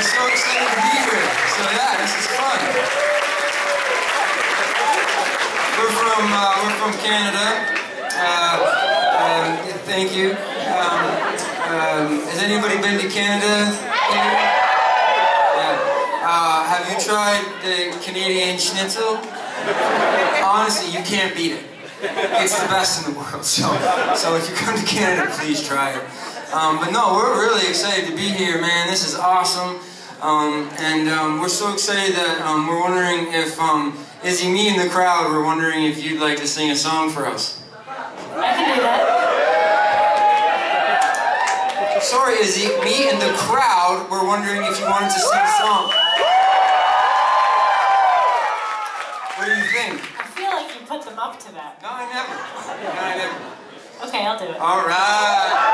we're so excited to be here. So yeah, this is fun. We're from uh, we're from Canada. Uh, um, thank you. Um, um, has anybody been to Canada? Here? Yeah. Uh, have you tried the Canadian Schnitzel? Honestly, you can't beat it. It's the best in the world. So, so if you come to Canada, please try it. Um, but no, we're really excited to be here, man. This is awesome. Um, and um, we're so excited that um, we're wondering if, um, Izzy, me in the crowd, we're wondering if you'd like to sing a song for us. I can do that. Sorry, Izzy, me and the crowd were wondering if you wanted to sing a song. What do you think? I feel like you put them up to that. No, I never. No, I never. Okay, I'll do it. All right.